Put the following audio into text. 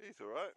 He's alright.